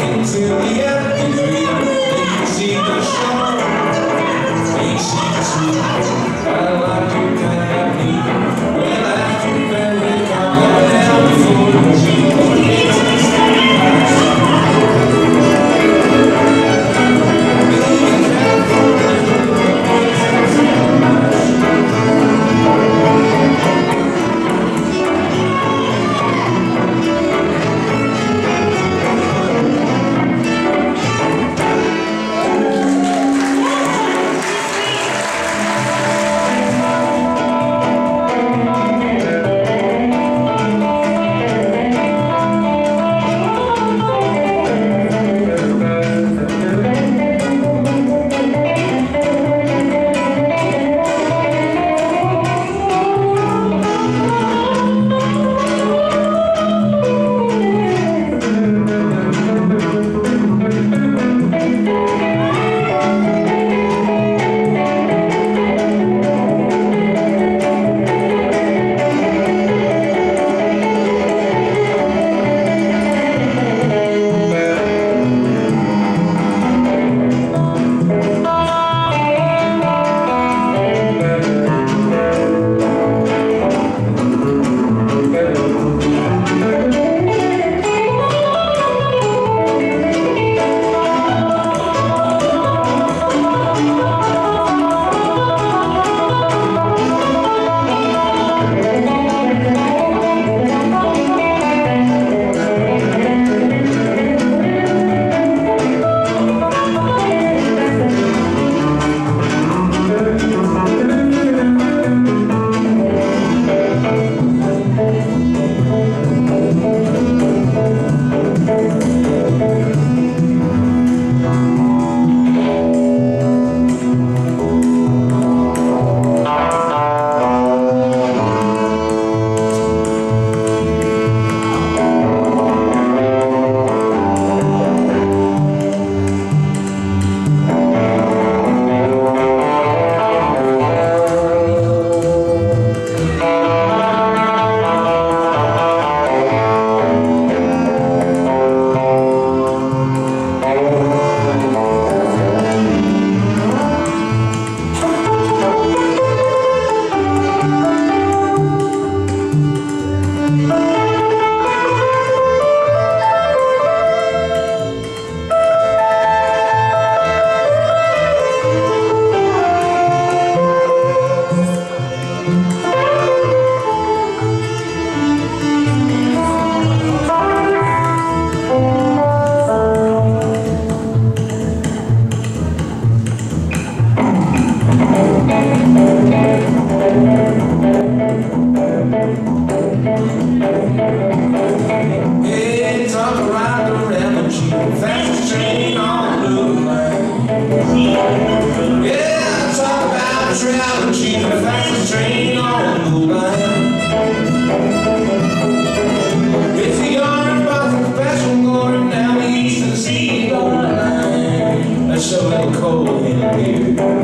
so cold in here.